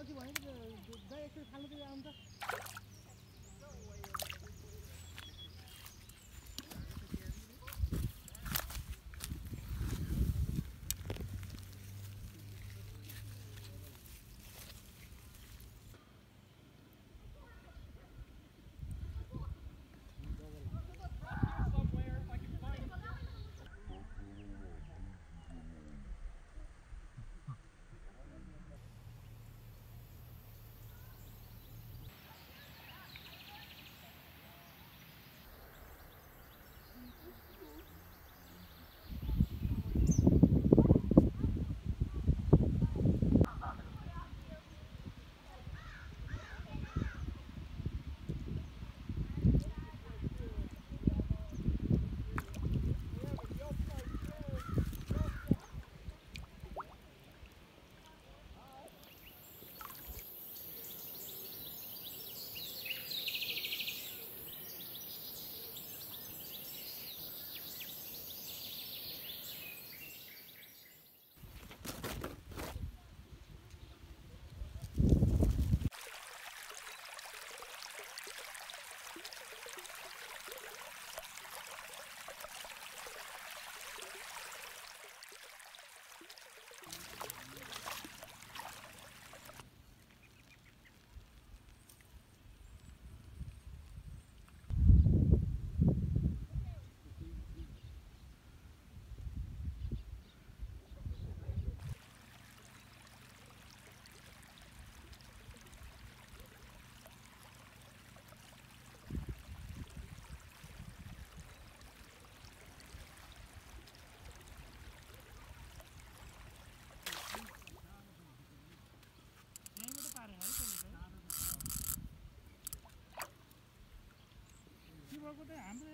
अघि भनेको दाइ एकचोटि खानु त आउनु